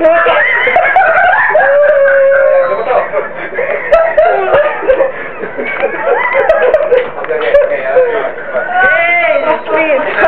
Ei, please.